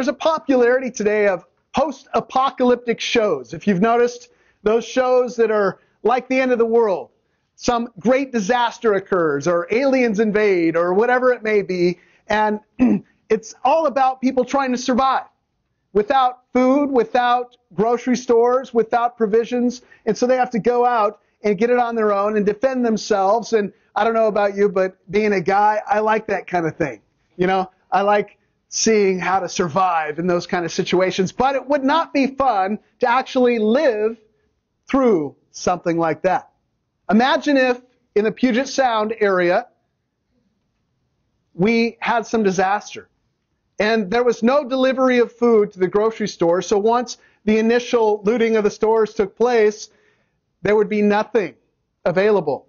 There's a popularity today of post-apocalyptic shows. If you've noticed, those shows that are like the end of the world. Some great disaster occurs, or aliens invade, or whatever it may be, and it's all about people trying to survive without food, without grocery stores, without provisions, and so they have to go out and get it on their own and defend themselves. And I don't know about you, but being a guy, I like that kind of thing. You know, I like seeing how to survive in those kind of situations. But it would not be fun to actually live through something like that. Imagine if in the Puget Sound area we had some disaster and there was no delivery of food to the grocery store. So once the initial looting of the stores took place, there would be nothing available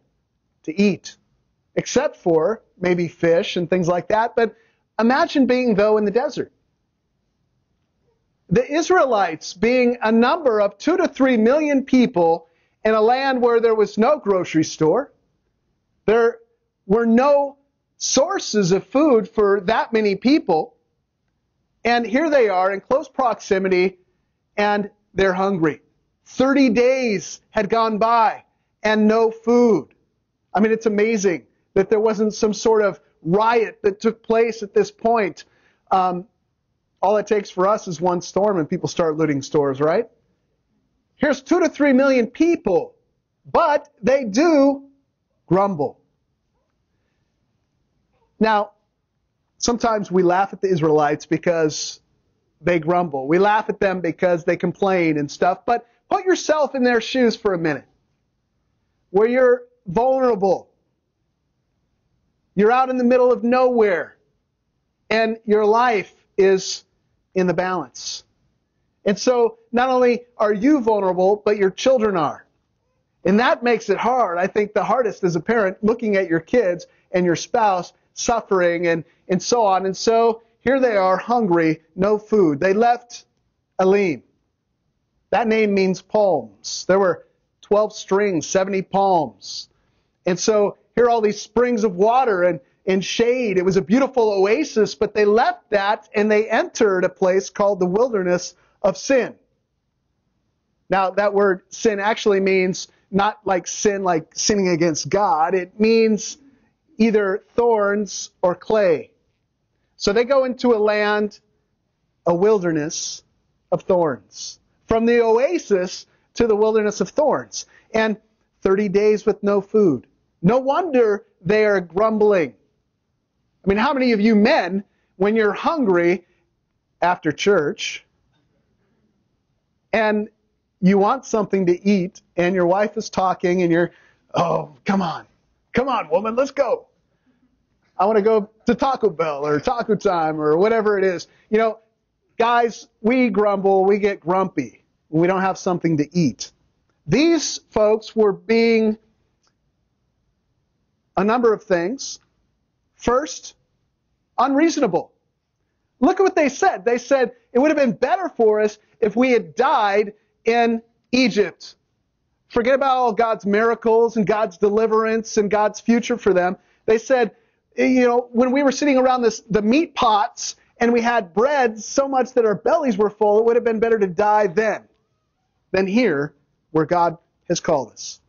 to eat except for maybe fish and things like that. But imagine being, though, in the desert. The Israelites being a number of two to three million people in a land where there was no grocery store. There were no sources of food for that many people. And here they are in close proximity and they're hungry. 30 days had gone by and no food. I mean, it's amazing that there wasn't some sort of riot that took place at this point. Um, all it takes for us is one storm and people start looting stores, right? Here's two to three million people, but they do grumble. Now, sometimes we laugh at the Israelites because they grumble. We laugh at them because they complain and stuff, but put yourself in their shoes for a minute. Where you're vulnerable. You're out in the middle of nowhere. And your life is in the balance. And so not only are you vulnerable, but your children are. And that makes it hard. I think the hardest as a parent looking at your kids and your spouse suffering and, and so on. And so here they are, hungry, no food. They left Elim. That name means palms. There were 12 strings, 70 palms. And so here are all these springs of water and, and shade. It was a beautiful oasis, but they left that and they entered a place called the wilderness of sin. Now, that word sin actually means not like sin, like sinning against God. It means either thorns or clay. So they go into a land, a wilderness of thorns. From the oasis to the wilderness of thorns. And 30 days with no food. No wonder they are grumbling. I mean, how many of you men, when you're hungry after church, and you want something to eat, and your wife is talking, and you're, oh, come on, come on, woman, let's go. I want to go to Taco Bell or Taco Time or whatever it is. You know, guys, we grumble, we get grumpy when we don't have something to eat. These folks were being a number of things. First, unreasonable. Look at what they said. They said it would have been better for us if we had died in Egypt. Forget about all God's miracles and God's deliverance and God's future for them. They said you know, when we were sitting around this, the meat pots and we had bread so much that our bellies were full, it would have been better to die then than here where God has called us.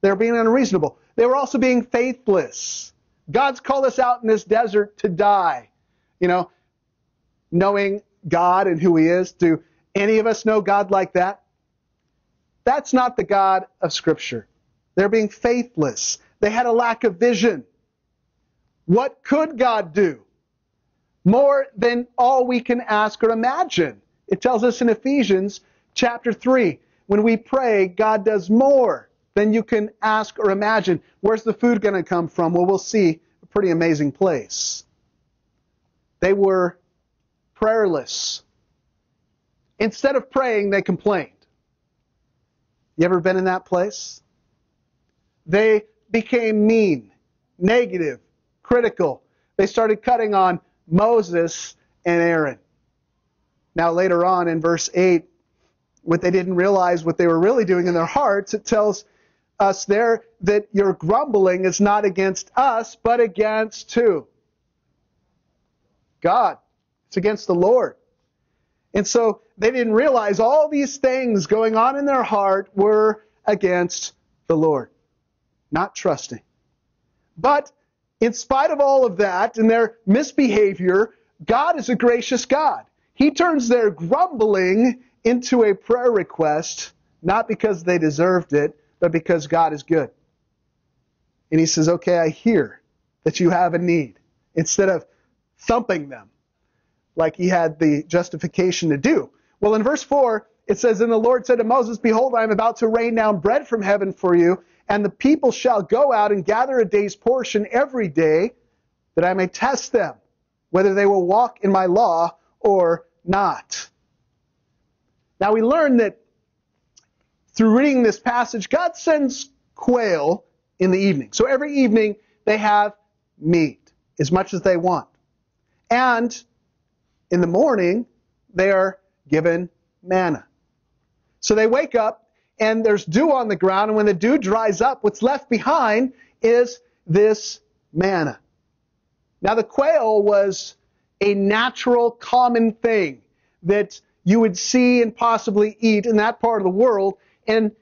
They're being unreasonable. They were also being faithless. God's called us out in this desert to die. You know, knowing God and who He is. Do any of us know God like that? That's not the God of Scripture. They're being faithless. They had a lack of vision. What could God do? More than all we can ask or imagine. It tells us in Ephesians chapter 3, when we pray, God does more than you can ask or imagine. Where's the food going to come from? Well, we'll see a pretty amazing place. They were prayerless. Instead of praying, they complained. You ever been in that place? They became mean, negative, critical. They started cutting on Moses and Aaron. Now, later on in verse 8, what they didn't realize what they were really doing in their hearts, it tells us there that your grumbling is not against us, but against who? God. It's against the Lord. And so they didn't realize all these things going on in their heart were against the Lord, not trusting. But in spite of all of that and their misbehavior, God is a gracious God. He turns their grumbling into a prayer request, not because they deserved it, but because God is good. And He says, Okay, I hear that you have a need. Instead of thumping them like He had the justification to do. Well, in verse 4, it says, And the Lord said to Moses, Behold, I am about to rain down bread from heaven for you, and the people shall go out and gather a day's portion every day, that I may test them, whether they will walk in my law or not. Now we learn that through reading this passage, God sends quail in the evening. So every evening they have meat, as much as they want. And in the morning, they are given manna. So they wake up and there's dew on the ground, and when the dew dries up, what's left behind is this manna. Now the quail was a natural, common thing that you would see and possibly eat in that part of the world, and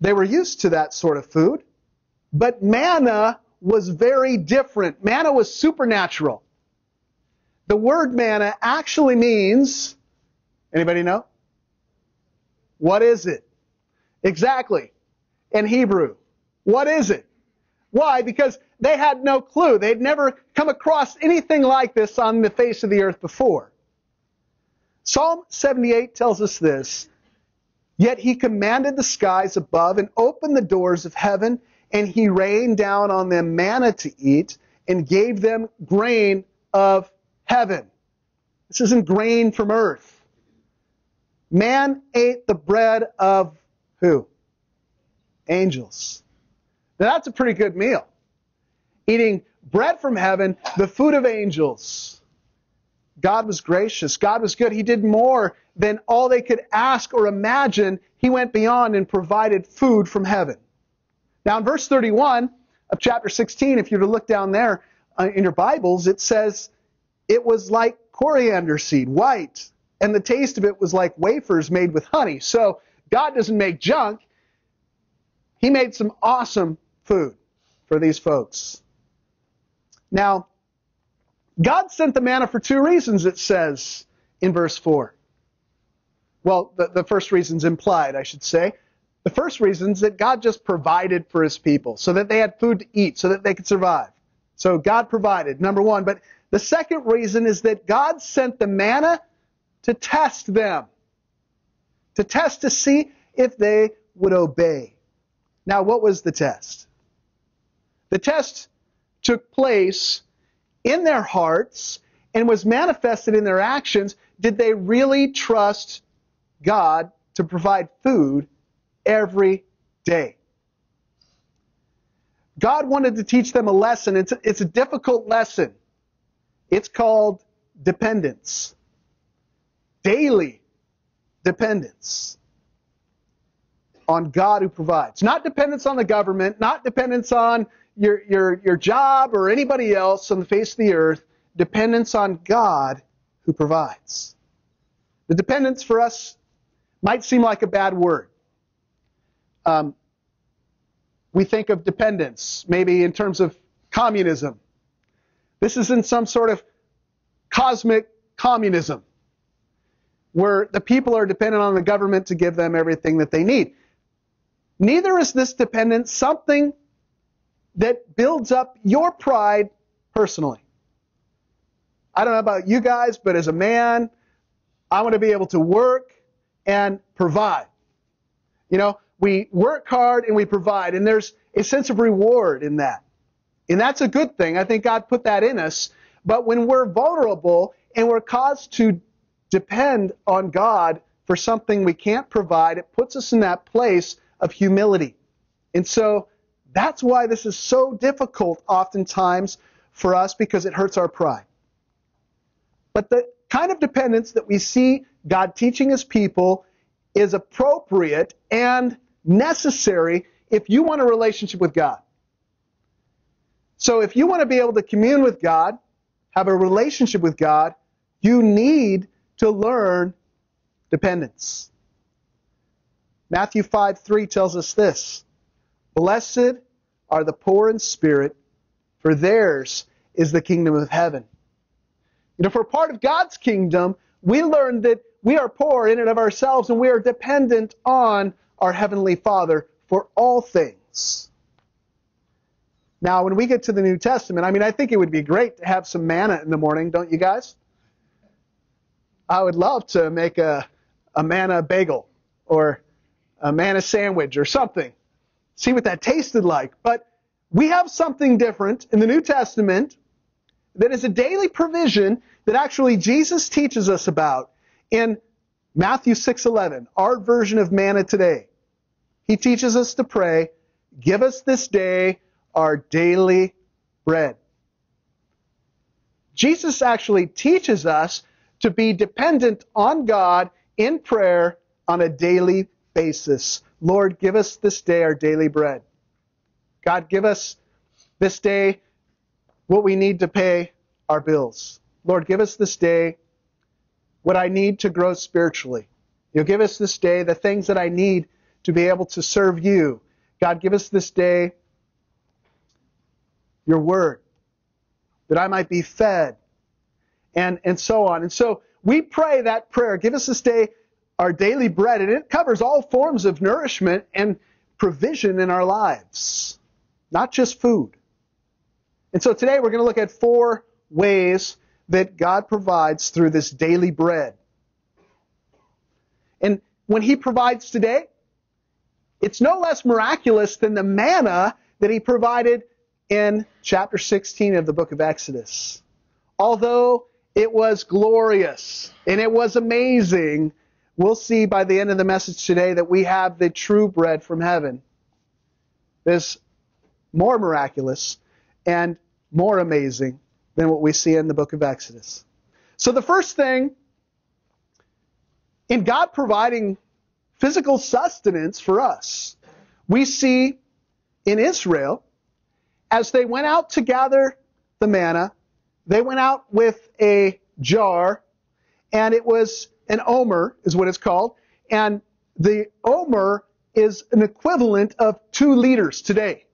they were used to that sort of food. But manna was very different. Manna was supernatural. The word manna actually means, anybody know? What is it? Exactly. In Hebrew. What is it? Why? Because they had no clue. They'd never come across anything like this on the face of the earth before. Psalm 78 tells us this. Yet he commanded the skies above and opened the doors of heaven, and he rained down on them manna to eat and gave them grain of heaven. This isn't grain from earth. Man ate the bread of who? Angels. Now that's a pretty good meal eating bread from heaven, the food of angels. God was gracious. God was good. He did more than all they could ask or imagine. He went beyond and provided food from heaven. Now, in verse 31 of chapter 16, if you were to look down there uh, in your Bibles, it says it was like coriander seed, white, and the taste of it was like wafers made with honey. So, God doesn't make junk. He made some awesome food for these folks. Now, God sent the manna for two reasons, it says in verse 4. Well, the, the first reason's implied, I should say. The first reason is that God just provided for his people so that they had food to eat, so that they could survive. So God provided, number one. But the second reason is that God sent the manna to test them, to test to see if they would obey. Now, what was the test? The test took place in their hearts and was manifested in their actions, did they really trust God to provide food every day? God wanted to teach them a lesson. It's a, it's a difficult lesson. It's called dependence. Daily dependence on God who provides. Not dependence on the government, not dependence on your, your, your job or anybody else on the face of the earth, dependence on God who provides. The dependence for us might seem like a bad word. Um, we think of dependence maybe in terms of communism. This is in some sort of cosmic communism where the people are dependent on the government to give them everything that they need. Neither is this dependence something that builds up your pride personally. I don't know about you guys, but as a man, I want to be able to work and provide. You know, we work hard and we provide, and there's a sense of reward in that. And that's a good thing. I think God put that in us. But when we're vulnerable and we're caused to depend on God for something we can't provide, it puts us in that place of humility. And so that's why this is so difficult oftentimes for us because it hurts our pride. But the kind of dependence that we see God teaching his people is appropriate and necessary if you want a relationship with God. So if you want to be able to commune with God, have a relationship with God, you need to learn dependence. Matthew 5 3 tells us this Blessed are the poor in spirit, for theirs is the kingdom of heaven. You know, for part of God's kingdom, we learn that we are poor in and of ourselves and we are dependent on our Heavenly Father for all things. Now, when we get to the New Testament, I mean, I think it would be great to have some manna in the morning, don't you guys? I would love to make a, a manna bagel or a manna sandwich or something. See what that tasted like. But we have something different in the New Testament that is a daily provision that actually Jesus teaches us about in Matthew 6:11, our version of manna today. He teaches us to pray, "Give us this day our daily bread." Jesus actually teaches us to be dependent on God in prayer on a daily basis. Lord, give us this day our daily bread. God, give us this day what we need to pay our bills. Lord, give us this day what I need to grow spiritually. You'll give us this day the things that I need to be able to serve you. God, give us this day your word, that I might be fed, and, and so on. And so we pray that prayer, give us this day our daily bread, and it covers all forms of nourishment and provision in our lives, not just food. And so today we're going to look at four ways that God provides through this daily bread. And when He provides today, it's no less miraculous than the manna that He provided in chapter 16 of the book of Exodus. Although it was glorious and it was amazing, we'll see by the end of the message today that we have the true bread from heaven. This more miraculous and more amazing than what we see in the book of Exodus. So the first thing in God providing physical sustenance for us, we see in Israel as they went out to gather the manna, they went out with a jar and it was an omer is what it's called. And the omer is an equivalent of two liters today.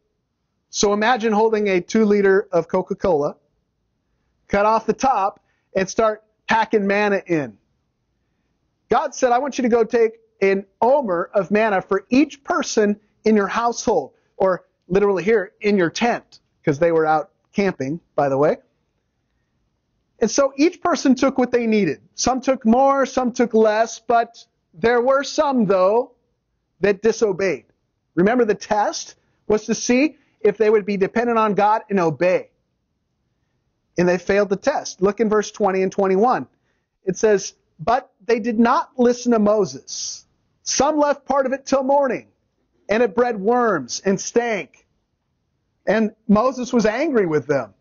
So imagine holding a two liter of Coca-Cola, cut off the top, and start packing manna in. God said, I want you to go take an omer of manna for each person in your household, or literally here, in your tent, because they were out camping, by the way. And so each person took what they needed. Some took more, some took less, but there were some, though, that disobeyed. Remember, the test was to see if they would be dependent on God and obey. And they failed the test. Look in verse 20 and 21. It says, But they did not listen to Moses. Some left part of it till morning, and it bred worms and stank. And Moses was angry with them.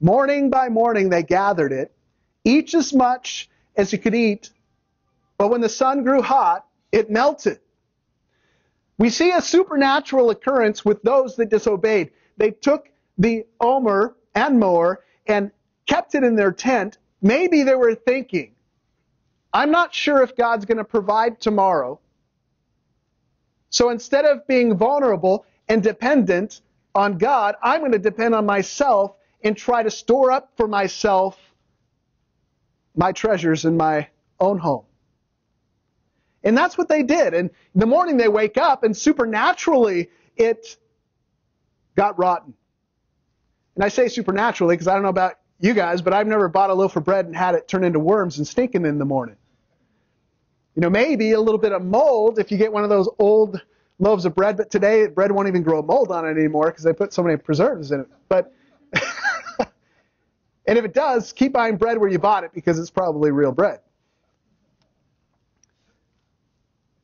Morning by morning they gathered it, each as much as he could eat. But when the sun grew hot, it melted. We see a supernatural occurrence with those that disobeyed. They took the omer and more and kept it in their tent. Maybe they were thinking, I'm not sure if God's going to provide tomorrow. So instead of being vulnerable and dependent on God, I'm going to depend on myself and try to store up for myself my treasures in my own home. And that's what they did. And the morning they wake up and supernaturally it got rotten. And I say supernaturally because I don't know about you guys, but I've never bought a loaf of bread and had it turn into worms and stinking in the morning. You know, maybe a little bit of mold if you get one of those old loaves of bread, but today bread won't even grow mold on it anymore because they put so many preservatives in it. But and if it does, keep buying bread where you bought it because it's probably real bread.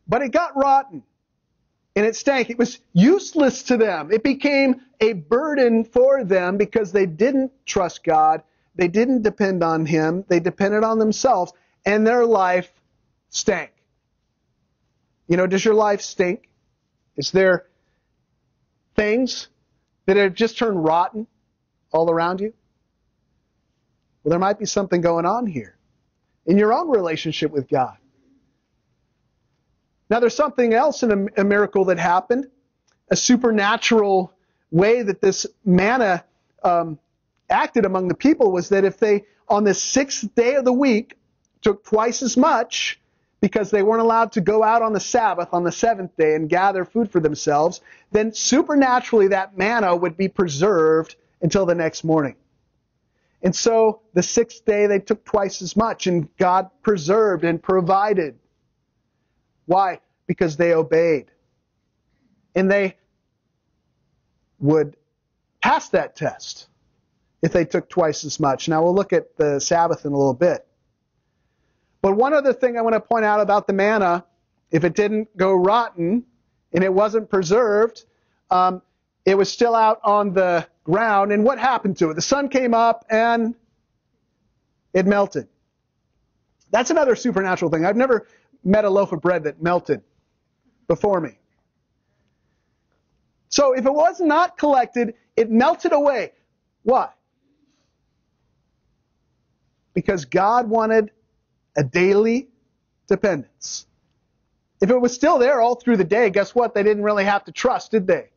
But it got rotten and it stank. It was useless to them. It became a burden for them because they didn't trust God. They didn't depend on Him. They depended on themselves and their life stank. You know, does your life stink? Is there things that have just turned rotten all around you? Well, there might be something going on here. in your own relationship with God. Now, there's something else in a, a miracle that happened, a supernatural way that this manna um, acted among the people was that if they, on the sixth day of the week, took twice as much, because they weren't allowed to go out on the Sabbath on the seventh day and gather food for themselves, then supernaturally that manna would be preserved until the next morning. And so the sixth day they took twice as much, and God preserved and provided. Why? Because they obeyed. And they would pass that test if they took twice as much. Now we'll look at the Sabbath in a little bit. But one other thing I want to point out about the manna, if it didn't go rotten and it wasn't preserved, um, it was still out on the ground. And what happened to it? The sun came up and it melted. That's another supernatural thing. I've never met a loaf of bread that melted before me. So if it was not collected, it melted away. Why? Because God wanted a daily dependence. If it was still there all through the day, guess what? They didn't really have to trust, did they?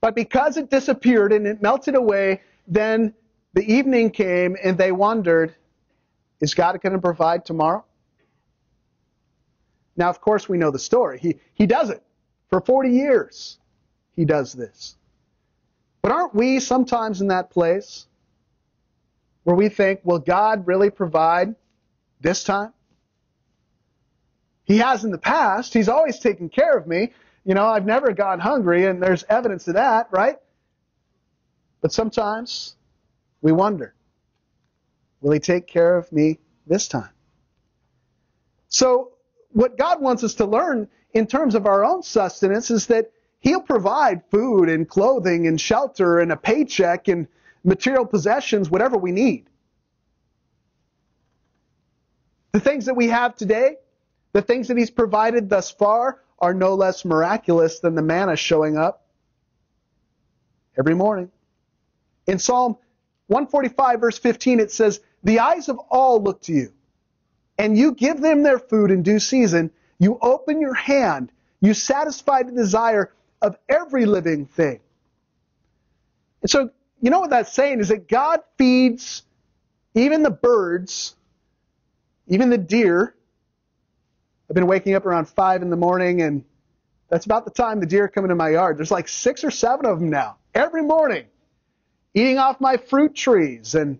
But because it disappeared and it melted away, then the evening came and they wondered, is God going to provide tomorrow? Now, of course, we know the story. He, he does it. For 40 years, he does this. But aren't we sometimes in that place where we think, will God really provide this time? He has in the past. He's always taken care of me. You know, I've never gone hungry, and there's evidence of that, right? But sometimes we wonder, will he take care of me this time? So, what God wants us to learn in terms of our own sustenance is that He'll provide food and clothing and shelter and a paycheck and material possessions, whatever we need. The things that we have today, the things that He's provided thus far, are no less miraculous than the manna showing up every morning. In Psalm 145, verse 15, it says, The eyes of all look to you, and you give them their food in due season. You open your hand, you satisfy the desire of every living thing. And so, you know what that's saying is that God feeds even the birds even the deer. I've been waking up around five in the morning, and that's about the time the deer come into my yard. There's like six or seven of them now every morning, eating off my fruit trees and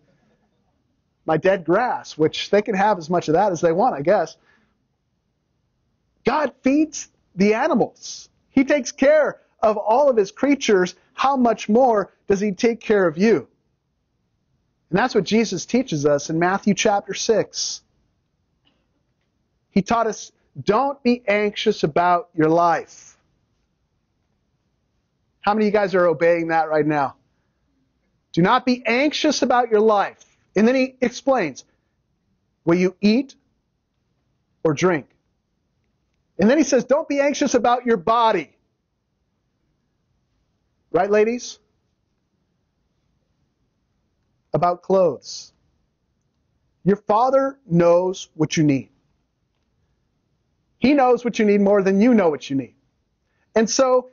my dead grass, which they can have as much of that as they want, I guess. God feeds the animals. He takes care of all of his creatures. How much more does he take care of you? And that's what Jesus teaches us in Matthew chapter 6. He taught us don't be anxious about your life. How many of you guys are obeying that right now? Do not be anxious about your life. And then he explains will you eat or drink? And then he says, don't be anxious about your body. Right, ladies? About clothes. Your father knows what you need. He knows what you need more than you know what you need. And so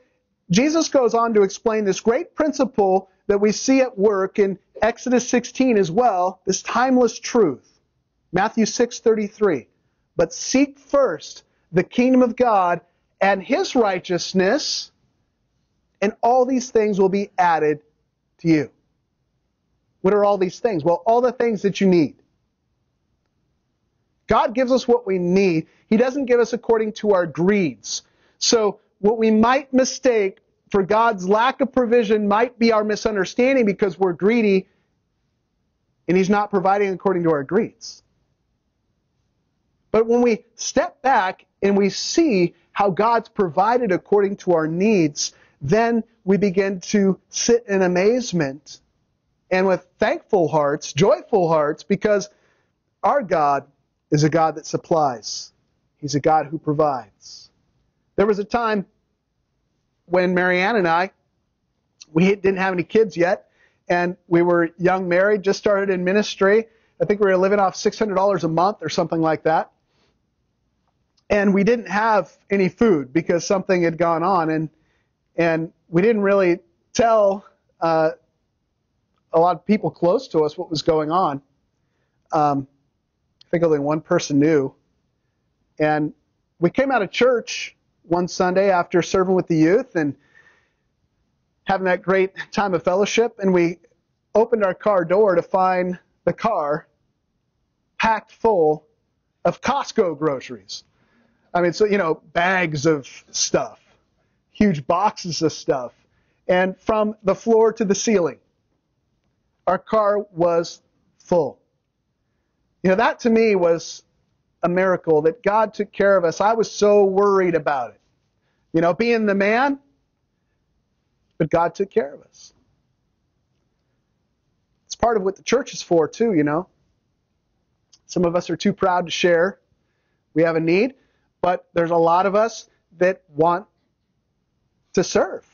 Jesus goes on to explain this great principle that we see at work in Exodus 16 as well, this timeless truth. Matthew 6:33. But seek first the kingdom of God and his righteousness, and all these things will be added to you. What are all these things? Well, all the things that you need. God gives us what we need. He doesn't give us according to our greeds. So what we might mistake for God's lack of provision might be our misunderstanding because we're greedy and He's not providing according to our greeds. But when we step back and we see how God's provided according to our needs, then we begin to sit in amazement and with thankful hearts, joyful hearts, because our God is a God that supplies. He's a God who provides. There was a time when Marianne and I, we didn't have any kids yet, and we were young married, just started in ministry, I think we were living off $600 a month or something like that. And we didn't have any food because something had gone on, and and we didn't really tell uh, a lot of people close to us what was going on. Um, I think only one person knew. And we came out of church one Sunday after serving with the youth and having that great time of fellowship, and we opened our car door to find the car packed full of Costco groceries. I mean, so, you know, bags of stuff, huge boxes of stuff, and from the floor to the ceiling. Our car was full. You know, that to me was a miracle that God took care of us. I was so worried about it. You know, being the man, but God took care of us. It's part of what the church is for, too, you know. Some of us are too proud to share. We have a need, but there's a lot of us that want to serve.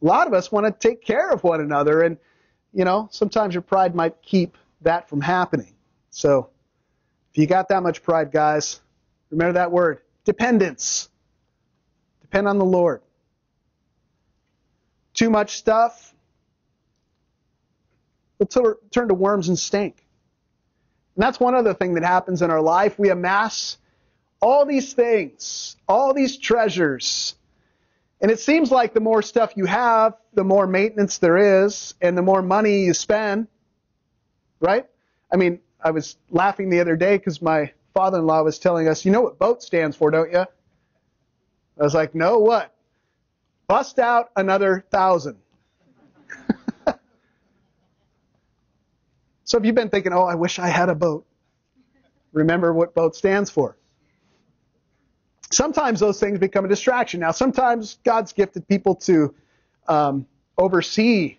A lot of us want to take care of one another, and you know, sometimes your pride might keep that from happening. So, if you got that much pride, guys, remember that word dependence. Depend on the Lord. Too much stuff We'll turn to worms and stink. And that's one other thing that happens in our life. We amass all these things, all these treasures, and it seems like the more stuff you have, the more maintenance there is, and the more money you spend. Right? I mean, I was laughing the other day because my father in law was telling us, you know what BOAT stands for, don't you? I was like, no, what? Bust out another thousand. so if you've been thinking, oh, I wish I had a boat, remember what BOAT stands for. Sometimes those things become a distraction. Now, sometimes God's gifted people to um, oversee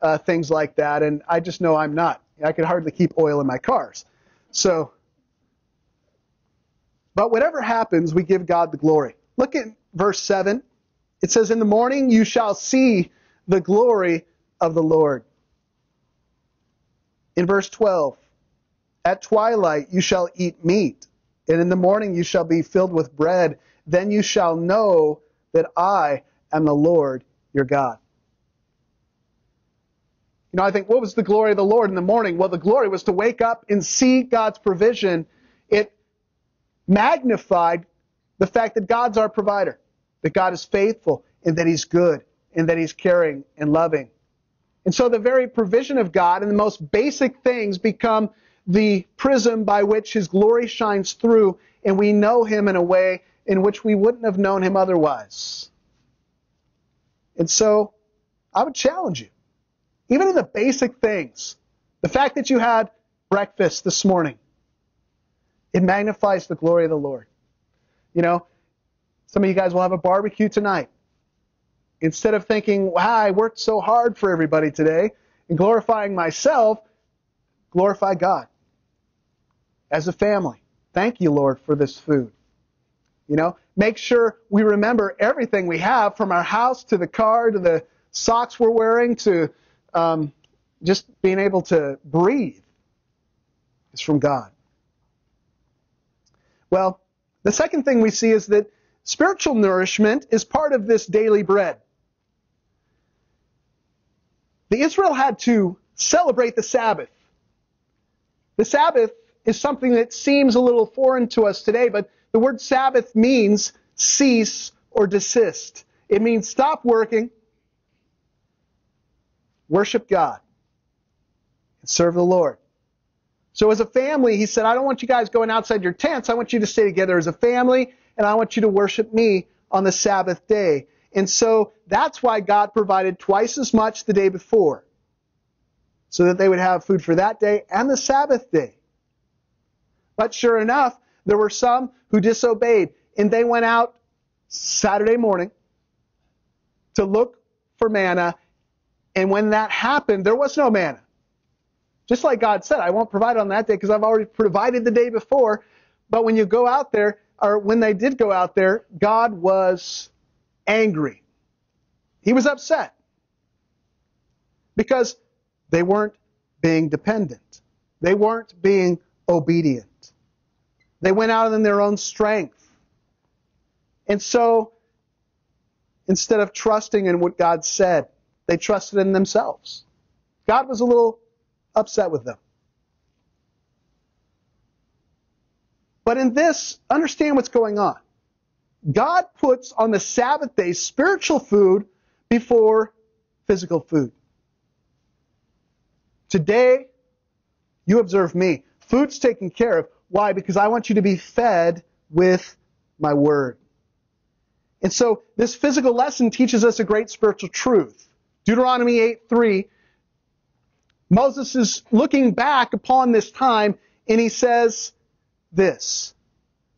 uh, things like that, and I just know I'm not. I could hardly keep oil in my cars. So, but whatever happens, we give God the glory. Look at verse 7. It says, In the morning you shall see the glory of the Lord. In verse 12, At twilight you shall eat meat and in the morning you shall be filled with bread. Then you shall know that I am the Lord your God. You know, I think what was the glory of the Lord in the morning? Well, the glory was to wake up and see God's provision. It magnified the fact that God's our provider, that God is faithful, and that He's good, and that He's caring and loving. And so the very provision of God and the most basic things become the prism by which his glory shines through, and we know him in a way in which we wouldn't have known him otherwise. And so, I would challenge you, even in the basic things, the fact that you had breakfast this morning, it magnifies the glory of the Lord. You know, some of you guys will have a barbecue tonight. Instead of thinking, wow, I worked so hard for everybody today, and glorifying myself, glorify God as a family. Thank you, Lord, for this food. You know, make sure we remember everything we have from our house to the car to the socks we're wearing to um, just being able to breathe is from God. Well, the second thing we see is that spiritual nourishment is part of this daily bread. The Israel had to celebrate the Sabbath. The Sabbath is something that seems a little foreign to us today, but the word Sabbath means cease or desist. It means stop working, worship God, and serve the Lord. So as a family, he said, I don't want you guys going outside your tents. I want you to stay together as a family, and I want you to worship me on the Sabbath day. And so that's why God provided twice as much the day before, so that they would have food for that day and the Sabbath day. But sure enough, there were some who disobeyed, and they went out Saturday morning to look for manna, and when that happened, there was no manna. Just like God said, I won't provide on that day because I've already provided the day before. But when you go out there, or when they did go out there, God was angry. He was upset because they weren't being dependent. They weren't being obedient. They went out in their own strength. And so, instead of trusting in what God said, they trusted in themselves. God was a little upset with them. But in this, understand what's going on. God puts on the Sabbath day spiritual food before physical food. Today, you observe me. Food's taken care of. Why? Because I want you to be fed with my word. And so this physical lesson teaches us a great spiritual truth. Deuteronomy 8 3. Moses is looking back upon this time and he says this.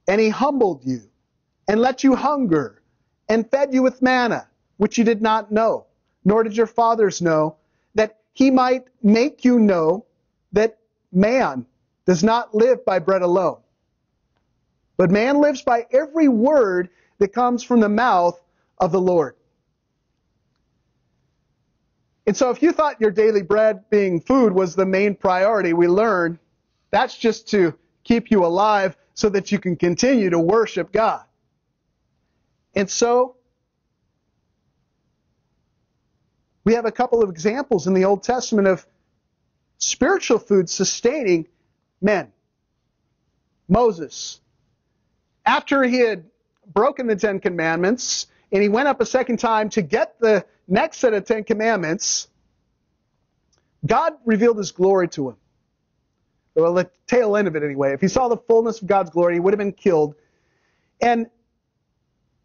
And he humbled you and let you hunger and fed you with manna, which you did not know, nor did your fathers know, that he might make you know that man does not live by bread alone. But man lives by every word that comes from the mouth of the Lord. And so if you thought your daily bread being food was the main priority, we learn that's just to keep you alive so that you can continue to worship God. And so we have a couple of examples in the Old Testament of spiritual food sustaining men. Moses, after he had broken the Ten Commandments, and he went up a second time to get the next set of Ten Commandments, God revealed his glory to him. Well, the tail end of it anyway. If he saw the fullness of God's glory, he would have been killed. And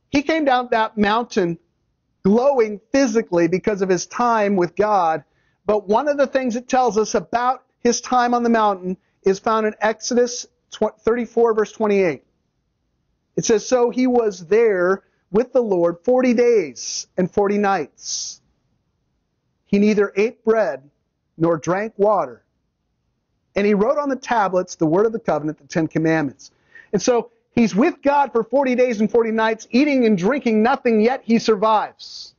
he came down that mountain glowing physically because of his time with God. But one of the things it tells us about his time on the mountain is found in Exodus 34, verse 28. It says, So he was there with the Lord 40 days and 40 nights. He neither ate bread nor drank water. And he wrote on the tablets the word of the covenant, the Ten Commandments. And so he's with God for 40 days and 40 nights, eating and drinking nothing, yet he survives.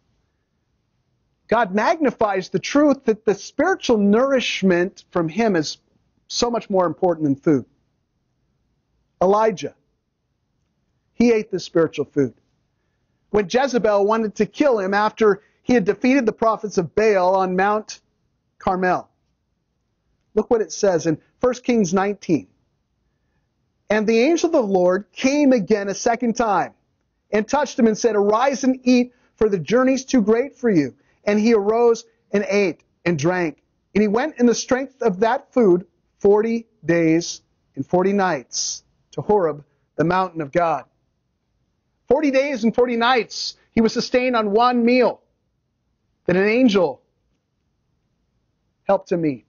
God magnifies the truth that the spiritual nourishment from him is so much more important than food. Elijah. He ate the spiritual food. When Jezebel wanted to kill him after he had defeated the prophets of Baal on Mount Carmel. Look what it says in 1 Kings 19. And the angel of the Lord came again a second time and touched him and said, Arise and eat, for the journey's too great for you. And he arose and ate and drank. And he went in the strength of that food 40 days and 40 nights to Horeb, the mountain of God. 40 days and 40 nights he was sustained on one meal that an angel helped him eat.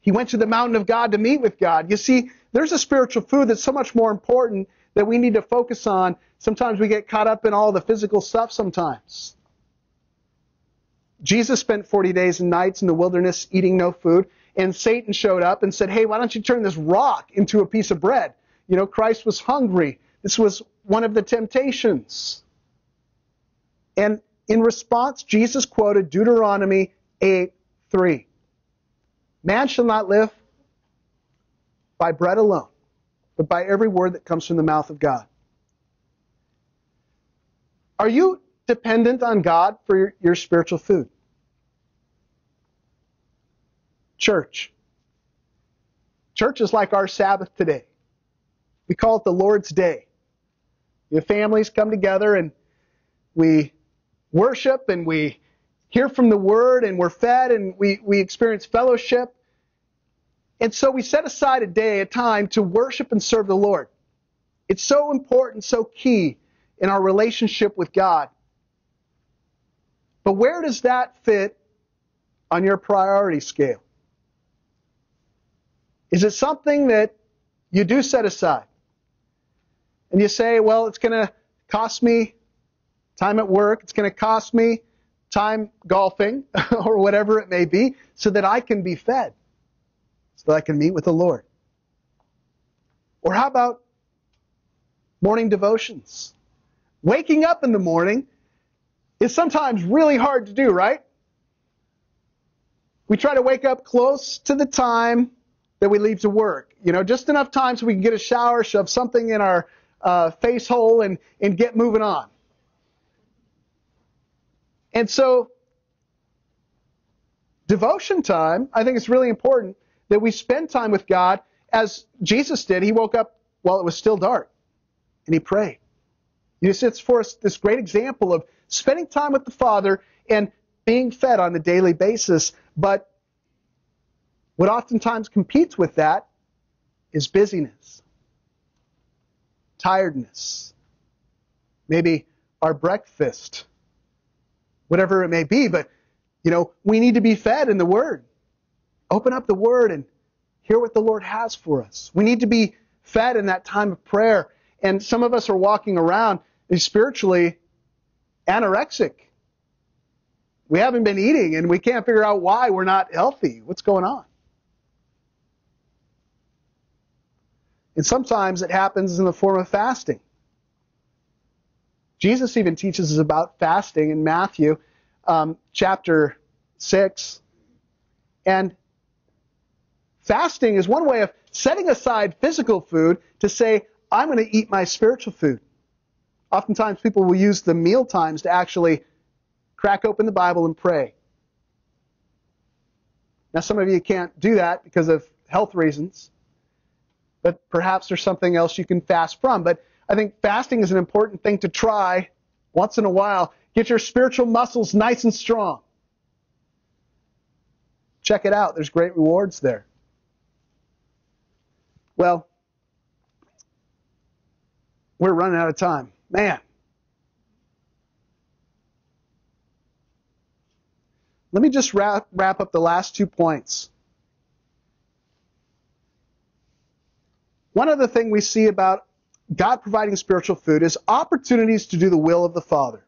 He went to the mountain of God to meet with God. You see, there's a spiritual food that's so much more important that we need to focus on. Sometimes we get caught up in all the physical stuff sometimes. Jesus spent 40 days and nights in the wilderness eating no food, and Satan showed up and said, Hey, why don't you turn this rock into a piece of bread? You know, Christ was hungry. This was one of the temptations. And in response, Jesus quoted Deuteronomy 8 3. Man shall not live by bread alone, but by every word that comes from the mouth of God. Are you dependent on God for your, your spiritual food? Church. Church is like our Sabbath today. We call it the Lord's Day. The families come together and we worship and we hear from the Word and we're fed and we, we experience fellowship. And so we set aside a day, a time to worship and serve the Lord. It's so important, so key in our relationship with God. But where does that fit on your priority scale? Is it something that you do set aside? And you say, well, it's going to cost me time at work, it's going to cost me time golfing or whatever it may be so that I can be fed, so that I can meet with the Lord. Or how about morning devotions? Waking up in the morning is sometimes really hard to do, right? we try to wake up close to the time that we leave to work. You know, just enough time so we can get a shower, shove something in our uh, face hole, and, and get moving on. And so, devotion time, I think it's really important that we spend time with God as Jesus did. He woke up while it was still dark and he prayed. You see, it's for us this great example of spending time with the Father and being fed on a daily basis. But what oftentimes competes with that is busyness, tiredness, maybe our breakfast, whatever it may be. But, you know, we need to be fed in the Word. Open up the Word and hear what the Lord has for us. We need to be fed in that time of prayer. And some of us are walking around eh, spiritually anorexic. We haven't been eating and we can't figure out why we're not healthy. What's going on? And sometimes it happens in the form of fasting. Jesus even teaches us about fasting in Matthew um, chapter 6. And fasting is one way of setting aside physical food to say, I'm going to eat my spiritual food. Oftentimes people will use the meal times to actually crack open the Bible and pray. Now, some of you can't do that because of health reasons, but perhaps there's something else you can fast from. But I think fasting is an important thing to try once in a while. Get your spiritual muscles nice and strong. Check it out. There's great rewards there. Well, we're running out of time. Man. Let me just wrap, wrap up the last two points. One other thing we see about God providing spiritual food is opportunities to do the will of the Father.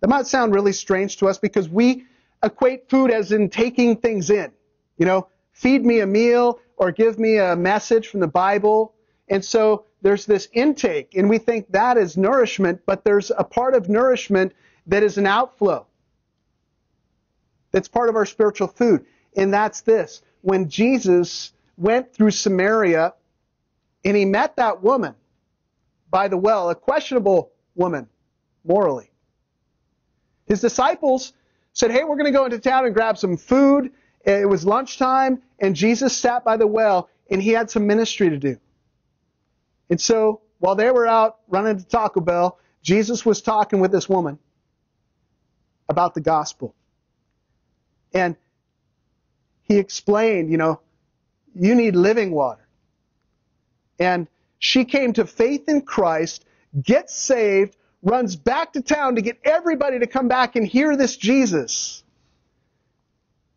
That might sound really strange to us because we equate food as in taking things in. You know, feed me a meal or give me a message from the Bible. And so there's this intake, and we think that is nourishment, but there's a part of nourishment that is an outflow. That's part of our spiritual food. And that's this. When Jesus went through Samaria and he met that woman by the well, a questionable woman morally, his disciples said, Hey, we're going to go into town and grab some food. It was lunchtime, and Jesus sat by the well, and he had some ministry to do. And so while they were out running to Taco Bell, Jesus was talking with this woman about the gospel. And he explained, you know, you need living water. And she came to faith in Christ, gets saved, runs back to town to get everybody to come back and hear this Jesus.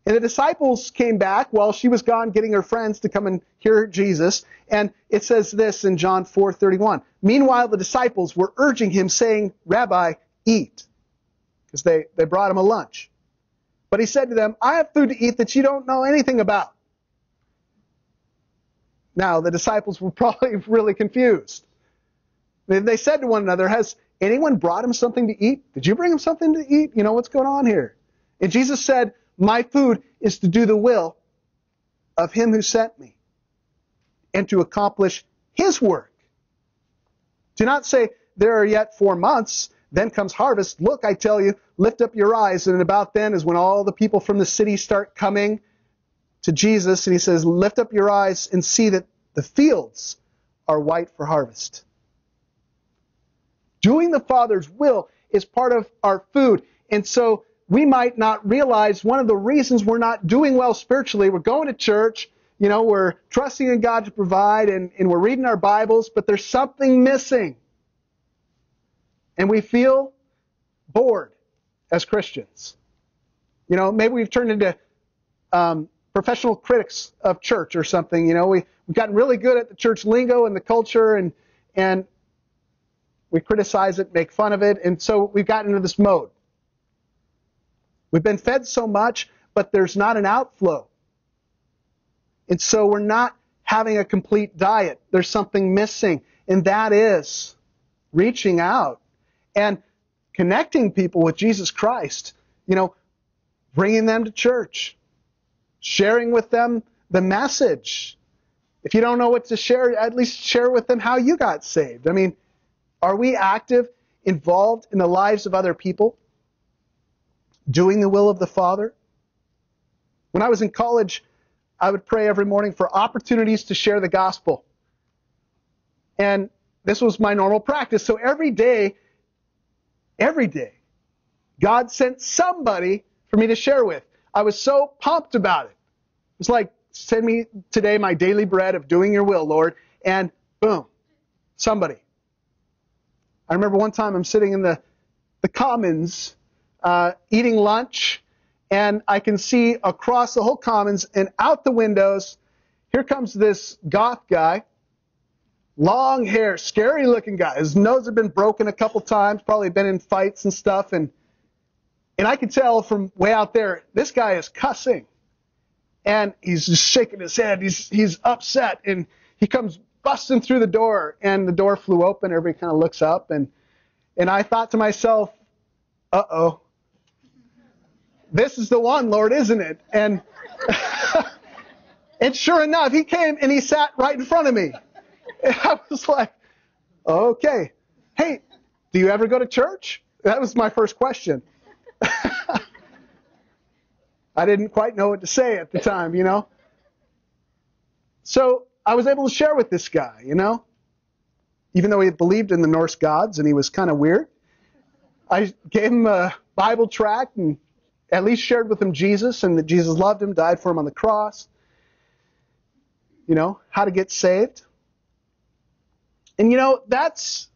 And the disciples came back while she was gone getting her friends to come and hear Jesus. And it says this in John 4:31. Meanwhile, the disciples were urging him, saying, Rabbi, eat. Because they, they brought him a lunch. But he said to them, I have food to eat that you don't know anything about. Now, the disciples were probably really confused. They said to one another, Has anyone brought him something to eat? Did you bring him something to eat? You know, what's going on here? And Jesus said, my food is to do the will of him who sent me and to accomplish his work. Do not say, there are yet four months, then comes harvest. Look, I tell you, lift up your eyes. And about then is when all the people from the city start coming to Jesus. And he says, lift up your eyes and see that the fields are white for harvest. Doing the Father's will is part of our food. And so we might not realize one of the reasons we're not doing well spiritually. We're going to church, you know, we're trusting in God to provide and, and we're reading our Bibles, but there's something missing. And we feel bored as Christians. You know, maybe we've turned into um, professional critics of church or something. You know, we, we've gotten really good at the church lingo and the culture and, and we criticize it, make fun of it, and so we've gotten into this mode. We've been fed so much, but there's not an outflow. And so we're not having a complete diet. There's something missing, and that is reaching out and connecting people with Jesus Christ. You know, bringing them to church, sharing with them the message. If you don't know what to share, at least share with them how you got saved. I mean, are we active, involved in the lives of other people? Doing the will of the Father? When I was in college, I would pray every morning for opportunities to share the gospel. And this was my normal practice. So every day, every day, God sent somebody for me to share with. I was so pumped about it. It was like, send me today my daily bread of doing your will, Lord. And boom, somebody. I remember one time I'm sitting in the, the commons uh, eating lunch, and I can see across the whole commons and out the windows, here comes this goth guy, long hair, scary looking guy. His nose had been broken a couple times, probably been in fights and stuff, and and I could tell from way out there, this guy is cussing. And he's just shaking his head. He's, he's upset. And he comes busting through the door. And the door flew open. Everybody kind of looks up. And, and I thought to myself, uh oh. This is the one, Lord, isn't it? And, and sure enough, he came and he sat right in front of me. And I was like, okay. Hey, do you ever go to church? That was my first question. I didn't quite know what to say at the time, you know. So I was able to share with this guy, you know. Even though he believed in the Norse gods and he was kind of weird, I gave him a Bible tract and at least shared with him Jesus and that Jesus loved him, died for him on the cross. You know, how to get saved. And you know, that's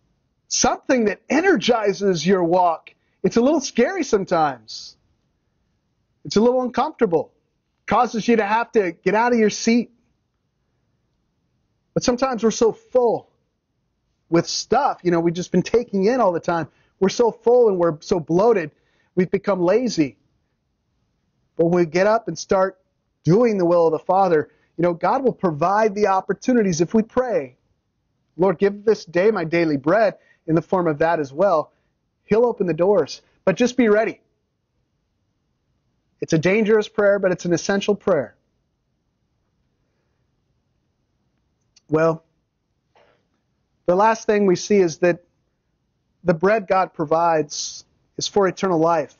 something that energizes your walk it's a little scary sometimes. It's a little uncomfortable. causes you to have to get out of your seat. But sometimes we're so full with stuff, you know, we've just been taking in all the time. We're so full and we're so bloated, we've become lazy. But when we get up and start doing the will of the Father, you know, God will provide the opportunities if we pray. Lord, give this day my daily bread in the form of that as well. He'll open the doors. But just be ready. It's a dangerous prayer, but it's an essential prayer. Well, the last thing we see is that the bread God provides is for eternal life.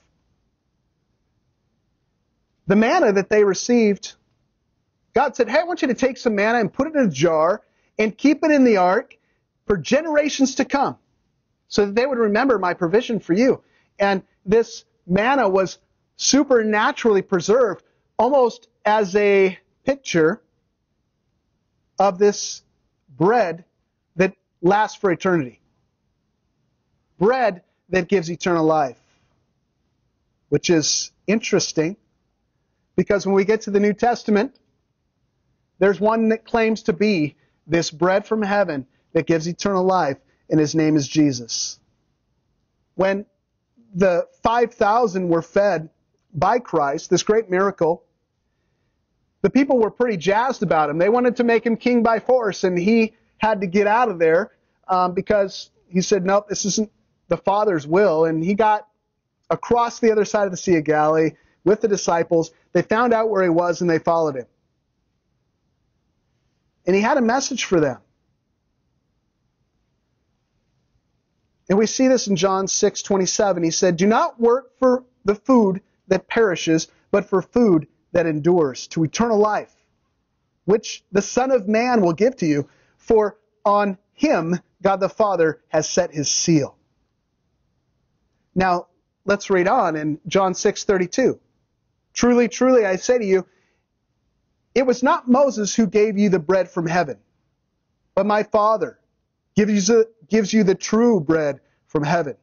The manna that they received, God said, Hey, I want you to take some manna and put it in a jar and keep it in the ark for generations to come so that they would remember my provision for you. And this manna was supernaturally preserved almost as a picture of this bread that lasts for eternity. Bread that gives eternal life. Which is interesting because when we get to the New Testament, there's one that claims to be this bread from heaven that gives eternal life and his name is Jesus. When the 5,000 were fed by Christ, this great miracle, the people were pretty jazzed about him. They wanted to make him king by force, and he had to get out of there um, because he said, Nope, this isn't the Father's will. And he got across the other side of the Sea of Galilee with the disciples. They found out where he was, and they followed him. And he had a message for them. And we see this in John 6:27. He said, "Do not work for the food that perishes, but for food that endures to eternal life, which the Son of Man will give to you, for on him God the Father has set his seal." Now, let's read on in John 6:32. Truly, truly, I say to you, it was not Moses who gave you the bread from heaven, but my Father gives you, gives you the true bread from heaven.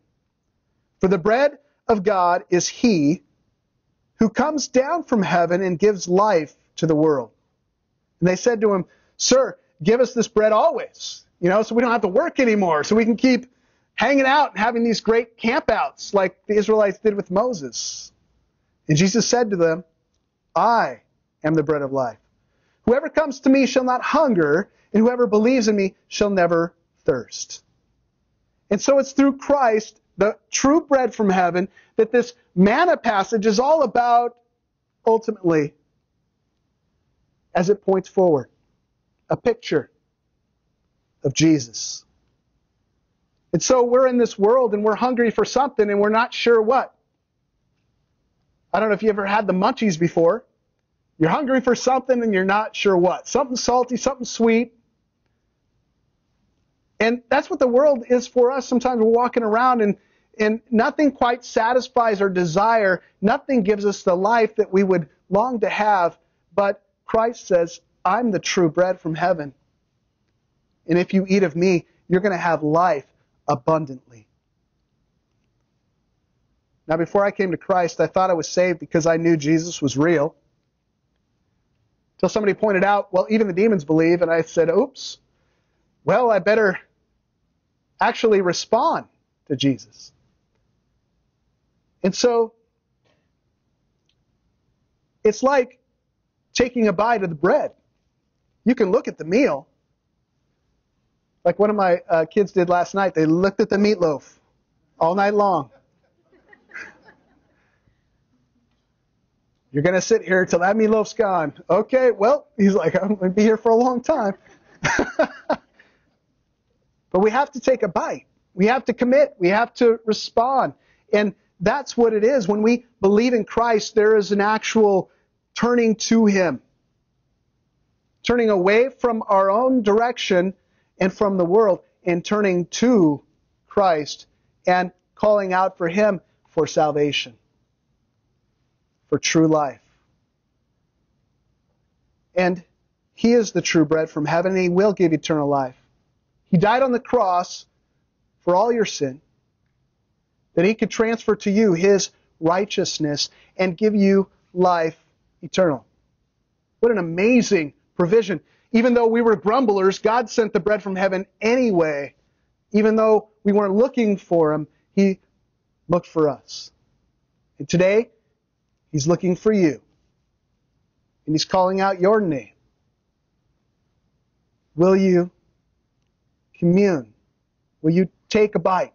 For the bread of God is he who comes down from heaven and gives life to the world. And they said to him, Sir, give us this bread always, you know, so we don't have to work anymore, so we can keep hanging out and having these great campouts like the Israelites did with Moses. And Jesus said to them, I am the bread of life. Whoever comes to me shall not hunger, and whoever believes in me shall never thirst. And so it's through Christ, the true bread from heaven, that this manna passage is all about ultimately as it points forward. A picture of Jesus. And so we're in this world and we're hungry for something and we're not sure what. I don't know if you ever had the munchies before. You're hungry for something and you're not sure what. Something salty, something sweet. And that's what the world is for us. Sometimes we're walking around and, and nothing quite satisfies our desire. Nothing gives us the life that we would long to have. But Christ says, I'm the true bread from heaven. And if you eat of me, you're going to have life abundantly. Now, before I came to Christ, I thought I was saved because I knew Jesus was real. Until somebody pointed out, well, even the demons believe, and I said, oops, well, I better actually respond to Jesus. And so, it's like taking a bite of the bread. You can look at the meal, like one of my uh, kids did last night. They looked at the meatloaf all night long. You're going to sit here till that meatloaf's gone. Okay, well, he's like, I'm going to be here for a long time. but we have to take a bite. We have to commit. We have to respond. And that's what it is. When we believe in Christ, there is an actual turning to Him. Turning away from our own direction and from the world and turning to Christ and calling out for Him for salvation for true life. And He is the true bread from heaven, and He will give eternal life. He died on the cross for all your sin, that He could transfer to you His righteousness and give you life eternal. What an amazing provision. Even though we were grumblers, God sent the bread from heaven anyway. Even though we weren't looking for Him, He looked for us. And today, He's looking for you. And He's calling out your name. Will you commune? Will you take a bite?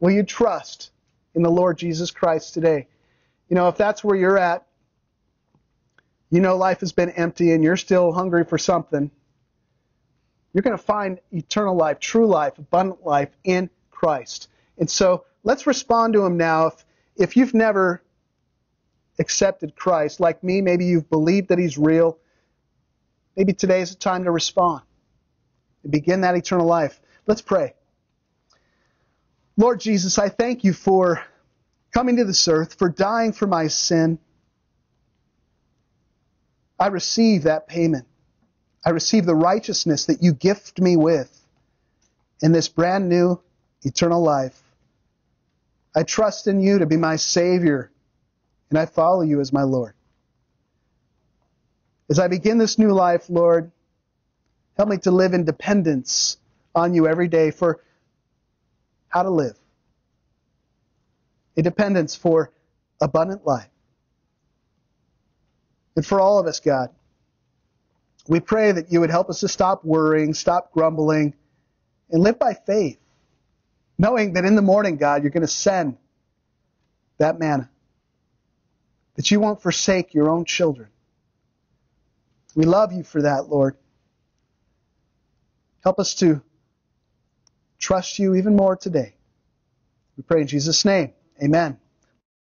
Will you trust in the Lord Jesus Christ today? You know, if that's where you're at, you know life has been empty and you're still hungry for something, you're going to find eternal life, true life, abundant life in Christ. And so let's respond to Him now. If, if you've never accepted Christ, like me, maybe you've believed that He's real, maybe today is the time to respond and begin that eternal life. Let's pray. Lord Jesus, I thank you for coming to this earth, for dying for my sin. I receive that payment. I receive the righteousness that you gift me with in this brand new eternal life. I trust in you to be my Savior and I follow you as my Lord. As I begin this new life, Lord, help me to live in dependence on you every day for how to live. A dependence for abundant life. And for all of us, God, we pray that you would help us to stop worrying, stop grumbling, and live by faith, knowing that in the morning, God, you're going to send that manna that you won't forsake your own children. We love you for that, Lord. Help us to trust you even more today. We pray in Jesus' name. Amen.